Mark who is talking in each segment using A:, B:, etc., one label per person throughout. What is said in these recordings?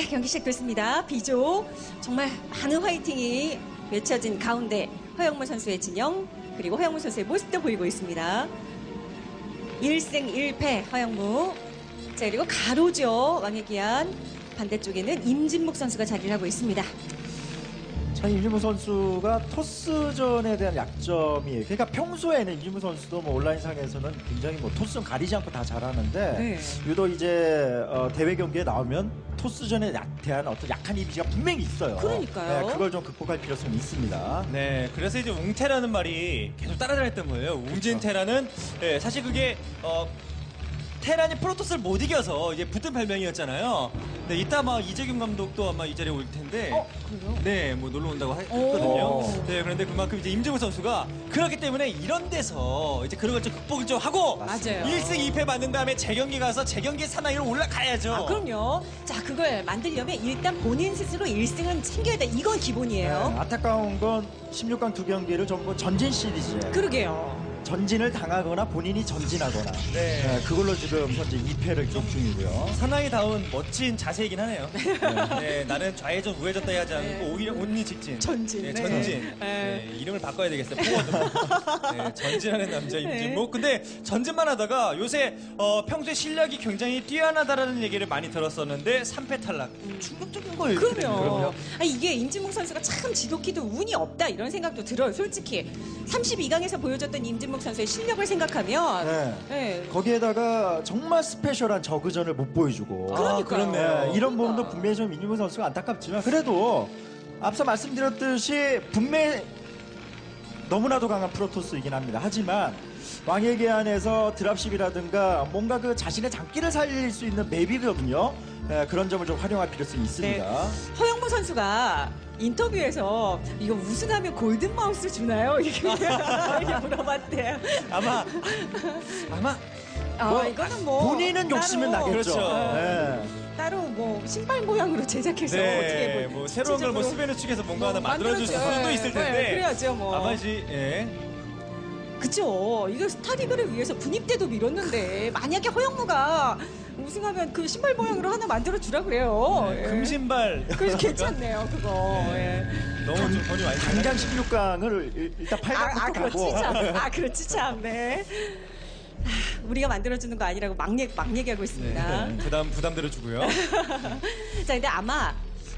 A: 네, 경기 시작됐습니다. 비조. 정말 많은 화이팅이 외쳐진 가운데 허영무 선수의 진영, 그리고 허영무 선수의 모습도 보이고 있습니다. 1승 1패 허영무. 자, 그리고 가로죠. 왕의 기한. 반대쪽에는 임진묵 선수가 자리를 하고 있습니다.
B: 참 임진무 선수가 토스전에 대한 약점이 그러니까 평소에는 임진무 선수도 뭐 온라인상에서는 굉장히 뭐 토스전 가리지 않고 다 잘하는데
A: 네.
B: 유독 이제 어, 대회 경기에 나오면 토스전에 약- 대한 어떤 약한 이미지가 분명히 있어요.
A: 그러니까요.
B: 네, 그걸 좀 극복할 필요성이 있습니다.
C: 네, 그래서 이제 웅테라는 말이 계속 따라다녔던 거예요. 웅진테라는 예, 사실 그게 어, 테란이 프로토스를 못 이겨서 이제 붙은 별명이었잖아요. 네, 이따 아마 이재균 감독도 아마 이 자리에 올 텐데.
A: 어, 그래요?
C: 네, 뭐 놀러 온다고 하-. 했거든요. 네, 그런데 그만큼 이제 임정우 선수가 그렇기 때문에 이런 데서 이제 그런 걸 좀 극복을 좀 하고
A: 맞아요.
C: 1승 2패 받는 다음에 재경기 가서 재경기 사나이로 올라가야죠.
A: 아, 그럼요. 자, 그걸 만들려면 일단 본인 스스로 1승은 챙겨야 돼. 이건
B: 네,
A: 기본이에요.
B: 안타까운 건 16강 두 경기를 전부 전진 시리즈예요.
A: 그러게요.
B: 전진을 당하거나 본인이 전진하거나
C: 네.
B: 네, 그걸로 지금 현재 2패를 기록 중이고요.
C: 사나이다운 멋진 자세이긴 하네요. 네, 나는 좌회전 우회전 따위 하지 않고
A: 네.
C: 오히려 only 직진.
A: 전진,
C: 네,
A: 네.
C: 전진.
A: 네.
C: 네, 이름을 바꿔야 되겠어요. forward. 네, 전진하는 남자
A: 네.
C: 임진묵. 근데 전진만 하다가 요새 어, 평소에 실력이 굉장히 뛰어나다라는 얘기를 많이 들었었는데 3패 탈락. 충격적인 거예요. 이렇게 되면.
A: 그럼요. 아, 이게 임진묵 선수가 참 지독히도 운이 없다 이런 생각도 들어요. 솔직히 32강에서 보여줬던 임진 묵 선수의 실력을 생각하면
B: 네.
A: 네.
B: 거기에다가 정말 스페셜한 저그전을 못 보여주고
C: 아,
A: 그러니까요.
C: 그렇네요.
B: 네, 이런
A: 그러니까.
B: 부분도 분명히 좀 이민호 선수가 안타깝지만 그래도 앞서 말씀드렸듯이 분명 너무나도 강한 프로토스이긴 합니다. 하지만 왕의 계안에서 드랍십이라든가 뭔가 그 자신의 장기를 살릴 수 있는 맵이거든요. 네, 그런 점을 좀 활용할 필요성이 있습니다.
A: 허영무 선수가 인터뷰에서 이거 우승하면 골든 마우스 주나요? 이렇게, 이렇게 물어봤대요.
C: 아마 아마
A: 아,
B: 뭐,
A: 이거는 뭐
B: 본인은 욕심은
A: 따로,
B: 나겠죠.
C: 그렇죠.
B: 네.
A: 따로 뭐 신발 모양으로 제작해서 어떻게
C: 네, 뭐뭐 새로운 걸뭐
A: 실질적으로
C: 수베르 측에서 뭔가 하나
A: 뭐
C: 만들어줄
A: 만들어줘.
C: 수도 있을 텐데.
A: 네, 그래야죠, 뭐.
C: 아마 이제 예.
A: 그쵸. 이거 스타리그를 위해서 분입대도 미뤘는데 만약에 허영무가 우승하면 그 신발 모양으로 하나 만들어 주라 그래요.
C: 네,
A: 예.
C: 금신발.
A: 그래서 괜찮네요, 그거.
C: 네.
A: 예.
C: 너무 좀 돈이 많이
B: 당장
C: 들어가요.
B: 16강을 일단
A: 아,
B: 8강부터
A: 아, 그렇지
B: 가고
A: 참. 아, 그렇지 참. 네. 아, 우리가 만들어주는 거 아니라고 막, 얘기, 막 얘기하고 있습니다.
C: 네, 부담 부담 들어주고요.
A: 자, 근데 아마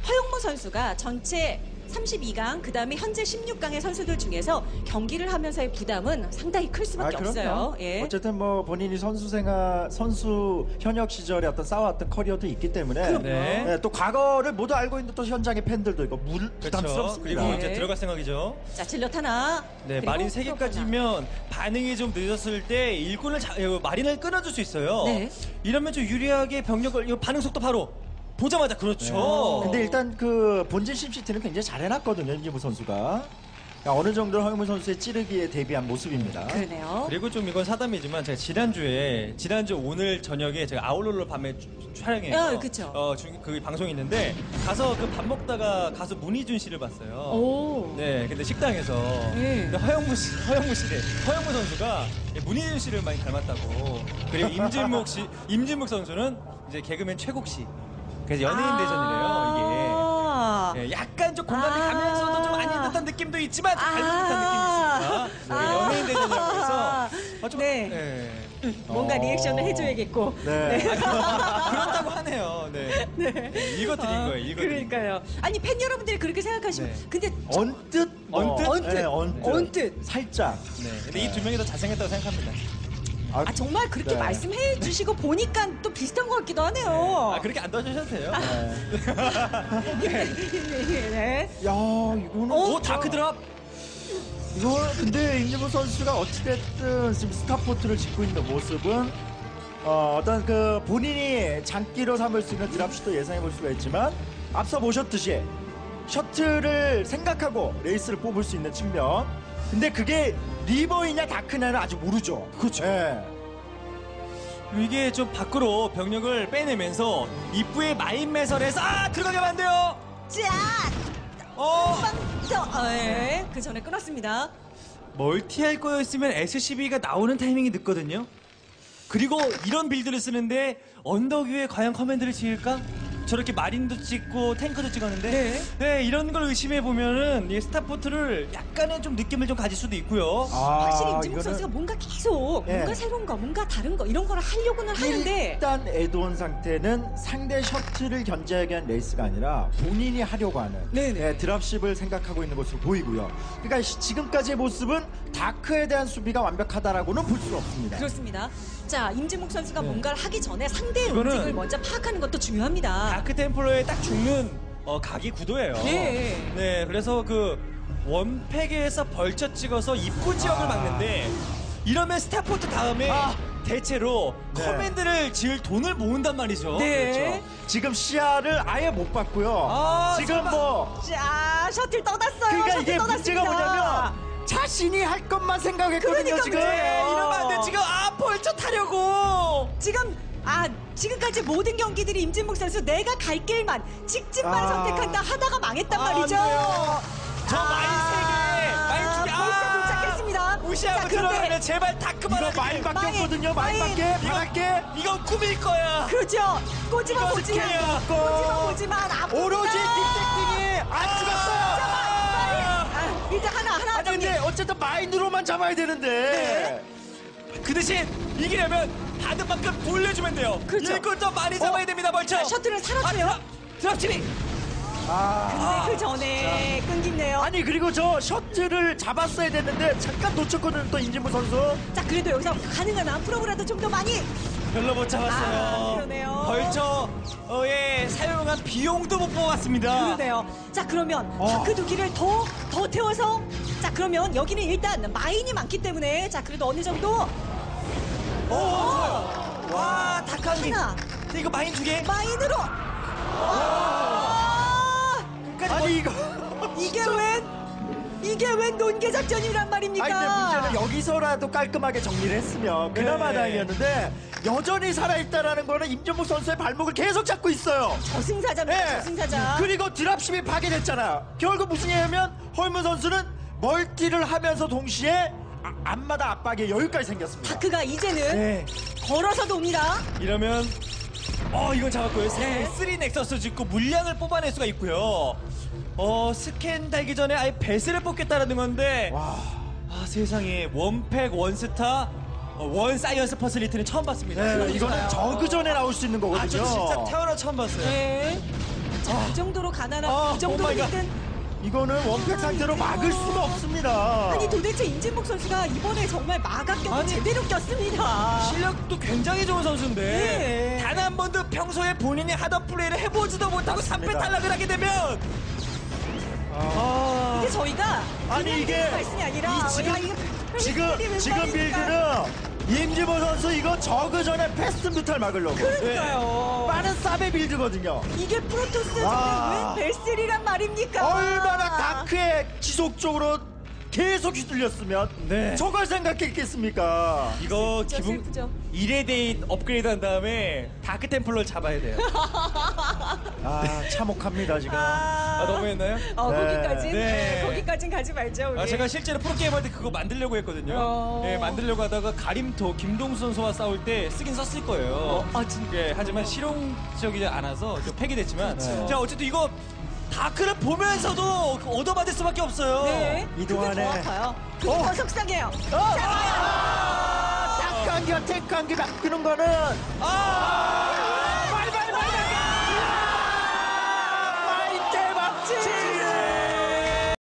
A: 허영무 선수가 전체 32강, 그 다음에 현재 16강의 선수들 중에서 경기를 하면서의 부담은 상당히 클 수밖에 없어요. 예.
B: 어쨌든 뭐 본인이 선수 생활, 선수 현역 시절에 어떤 쌓아왔던 커리어도 있기 때문에.
C: 네.
B: 네, 또 과거를 모두 알고 있는 또 현장의 팬들도 있고 물
C: 그렇죠.
B: 부담스럽습니다.
C: 그리고
A: 네.
C: 이제 들어갈 생각이죠.
A: 자, 질럿 하나.
C: 네, 마린 세. 개까지면 반응이 좀 늦었을 때 일꾼을 자, 이거 마린을 끊어줄 수 있어요.
A: 네.
C: 이러면 좀 유리하게 병력을 이거 반응 속도 바로 보자마자 그렇죠.
B: 근데 일단 그 본진 심시티는 굉장히 잘 해놨거든요, 임지부 선수가. 어느 정도 허영무 선수의 찌르기에 대비한 모습입니다.
A: 그러네요.
C: 그리고 좀 이건 사담이지만 제가 지난주에 지난주 오늘 저녁에 제가 아울롤로 밤에 주- 촬영해요.
A: 아, 그쵸.
C: 어, 중- 그 방송이 있는데 가서 그 밥 먹다가 가수 문희준 씨를 봤어요.
A: 오.
C: 네, 근데 식당에서
A: 네.
C: 근데 허영무 씨, 허영무 씨래. 허영무 선수가 문희준 씨를 많이 닮았다고. 그리고 임진묵 씨, 임진묵 선수는 이제 개그맨 최국 씨. 그래서 연예인
A: 아.
C: 대전이래요. 이게. 예, 약간 좀 공감이
A: 아.
C: 가면서도 좀 아닌 듯한 느낌도 있지만 좀 닮은 듯한
A: 아.
C: 느낌이 있습니다.
A: 아.
C: 네, 연예인 대전이라고 해서 아, 좀,
A: 네.
C: 네.
A: 뭔가
B: 어.
A: 리액션을 해줘야겠고.
B: 네.
C: 그렇다고 하네요. 네. 네, 읽어드린
A: 아,
C: 거예요. 읽어드린
A: 그러니까요. 아니 팬 여러분들이 그렇게 생각하시면
C: 네.
A: 근데
B: 언뜻, 뭐,
C: 언뜻?
A: 언뜻.
B: 네, 언뜻,
A: 언뜻.
B: 살짝.
C: 네. 근데 이 두 명이 더 잘생겼다고 생각합니다.
B: 아,
A: 아 정말 그렇게
B: 네.
A: 말씀해 주시고 보니까 또 비슷한 것 같기도 하네요.
C: 아, 그렇게 안 도와주셔도 돼요.
B: 네.
A: 네.
B: 야, 이거는
C: 오,
B: 진짜-
C: dark drop!
B: 이거 근데 임진묵 선수가 어찌됐든 지금 Starport를 짓고 있는 모습은 어, 어떤 그 본인이 장기로 삼을 수 있는 dropship도 예상해 볼 수가 있지만 앞서 보셨듯이 셔틀을 생각하고 Wraith를 뽑을 수 있는 측면 근데 그게 Reaver이냐 dark냐는 아직 모르죠
C: 그렇죠.
B: 예.
C: 이게 좀 밖으로 병력을 빼내면서 입구에 mine 매설에서 아 들어가게 안 돼요.
A: 자,
C: 어
A: 저, 어, 예. 그 전에 끊었습니다.
C: multi할 거였으면 SCV가 나오는 타이밍이 늦거든요. 그리고 이런 build를 쓰는데 언덕 위에 과연 command를 지을까? 저렇게 marine도 찍고 탱크도 찍었는데
A: 네.
C: 네, 이런 걸 의심해 보면은 이 Starport를 약간의 좀 느낌을 좀 가질 수도 있고요.
B: 아,
A: 확실히 임진묵
B: 이거는
A: 선수가 뭔가 계속
B: 예.
A: 뭔가 새로운 거, 뭔가 다른 거 이런 거를 하려고는 하는데
B: 일단 add-on 상태는 상대 셔틀을 견제하기 위한 Wraith가 아니라 본인이 하려고 하는
A: 네네.
B: 예, dropship을 생각하고 있는 것으로 보이고요. 그러니까 시- 지금까지의 모습은 Dark에 대한 수비가 완벽하다라고는 볼 수는 없습니다.
A: 그렇습니다. 자, 임진묵 선수가
C: 네.
A: 뭔가를 하기 전에 상대의
C: 이거는
A: 움직임을 먼저 파악하는 것도 중요합니다.
C: Dark Templar에 딱 죽는 어, 각이 구도예요.
A: 네.
C: 네, 그래서 그 원팩에서 벌쳐 찍어서 입구 지역을
B: 아.
C: 막는데 이러면 Starport 다음에
B: 아.
C: 대체로
B: 네.
C: Command를 지을 돈을 모은단 말이죠.
A: 네.
B: 그렇죠. 지금 시야를 아예 못 봤고요.
C: 아,
B: 지금
C: 설마.
B: 뭐
A: 자, 셔틀 떠났어요.
B: 그러니까
A: 셔틀
B: 이게
A: 떠났습니다.
B: 문제가 뭐냐면 자신이 할 것만 생각했거든요
A: 그러니까
B: 지금.
A: 문제예요.
C: 네, 이러면 안 돼. 지금 아 Vulture 타려고.
A: 지금 아 지금까지 모든 경기들이 임진묵 선수 내가 갈 길만 직진만
B: 아.
A: 선택한다 하다가 망했단
B: 아,
A: 말이죠.
B: 안 돼요.
C: 저 마인 세 개, 마인 두 개.
A: 벌써
C: 아.
A: 도착했습니다.
C: 무시하고 들어가면 제발 다크만
B: 이거
C: 하게.
B: 마인밖에
A: 마인. 마인.
B: 마인밖에 바랄게.
C: 이건 꿈일 거야.
A: 그렇죠.
C: 이거
A: 보지만
C: 스킬이야.
A: 꼬지만 보지만 앞으로
B: 오로지 빅tek팅이 안 죽었어요.
A: 아, 일단 하나 하나
B: 아니
A: 정리.
B: 근데 어쨌든 마인으로만 잡아야 되는데.
C: 그 대신 이기려면 받은 만큼 돌려주면 돼요.
A: 그렇죠.
C: 일꾼 더 많이 잡아야 됩니다, 벌쳐.
A: 자, 셔틀은 살았어요.
C: 아, 드랍, 드랍십이.
B: 아.
A: 근데 그 전에 끊긴네요.
B: 아니 그리고 저 셔틀을 잡았어야 됐는데 잠깐 놓쳤거든요 또 임진무 선수.
A: 자 그래도 여기서 가능한 한 프로브라도 좀 더 많이
C: 별로 못 잡았어요.
A: 아, 그러네요.
C: 벌처에 사용한 비용도 못 뽑았습니다.
A: 그러네요. 자 그러면
B: 어.
A: 다크 두 기를 더 더 태워서 자 그러면 여기는 일단 마인이 많기 때문에 자 그래도 어느 정도
C: 오, 좋아요. 와, 다카기.
A: 하나.
C: 근데 이거 마인 두 개.
A: 마인으로 아,
B: 아니 이거.
A: 이게 웬 이게 웬 논개 작전이란 말입니까?
B: 아니 근데 문제는 여기서라도 깔끔하게 정리를 했으면 그나마
C: 네.
B: 다행이었는데 여전히 살아있다라는 거는 임준목 선수의 발목을 계속 잡고 있어요.
A: 저승사자입니다.
B: 예.
A: 저승사자.
B: 그리고 드랍십이 파괴됐잖아요. 결국 무슨 얘기냐면 헐문 선수는 멀티를 하면서 동시에 아- 앞마당 압박에 여유까지 생겼습니다.
A: Dark가 이제는
C: 네.
A: 걸어서도 옵니다.
C: 이러면 어 이건 잡았고요.
A: 네.
C: 3 Nexus 짓고 물량을 뽑아낼 수가 있고요. 어 스캔 달기 전에 아예 vessel을 뽑겠다라는 건데
B: 와.
C: 아 세상에 one fac one star 어, one Science Facility는 처음 봤습니다.
B: 네, 이거는 Zerg 전에 나올 수 있는
C: 아,
B: 거거든요.
C: 저 진짜 태어나 처음 봤어요.
A: 네. 자, 그 정도로 가난한,
C: 아,
A: 그 정도로
C: oh my god.
A: 힘든.
B: 이거는 원팩 상태로 막을 수가 없습니다.
A: 아니, 도대체 임진목 선수가 이번에 정말 마각격을
C: 아니,
A: 제대로 꼈습니다.
C: 실력도 굉장히 좋은 선수인데
A: 네.
C: 단 한 번도 평소에 본인이 하던 플레이를 해보지도 못하고 3패
B: 맞습니다.
C: 탈락을 하게 되면 아,
A: 이게 저희가
B: 아니, 이게
A: 말씀이 아니라
B: 이 지금-
A: 야,
B: 지금
A: 웬
B: 지금? 빌드는 임지보 선수 이거 저그 전에 패스트 뮤탈 막으려고
A: 그러니까요.
B: 빠른 쌉의 빌드거든요.
A: 이게 Protoss의
B: 와.
A: 웬 vessel이란 말입니까?
B: 얼마나 Dark에 지속적으로 계속 휘둘렸으면
C: 네.
B: 저걸 생각했겠습니까?
C: 이거
A: 슬프죠,
C: 기분
A: 슬프죠.
C: Irradiate 업그레이드 한 다음에 Dark Templar를 잡아야 돼요.
B: 아 참혹합니다 지금.
C: 아, 너무 했나요?
A: 어,
B: 네.
A: 거기까지?
C: 네.
A: 네. 거기까진 가지 말죠, 우리.
C: 아, 제가 실제로 프로게이머 할 때 그거 만들려고 했거든요.
A: 어.
C: 예, 만들려고 하다가 가림토 김동수 선수와 싸울 때 쓰긴 썼을 거예요.
A: 아, 진짜?
C: 예, 하지만 실용적이지 않아서 좀 폐기됐지만.
A: 그렇죠.
C: 자, 어쨌든 이거 다크를 보면서도 얻어맞을 수밖에 없어요.
A: 네.
B: 이동안에-
A: 그게 더 아파요. 그게
B: 어.
A: 더 속상해요.
B: 아, 딱 한기와 탱크 한기 바뀌는 거는
C: 아!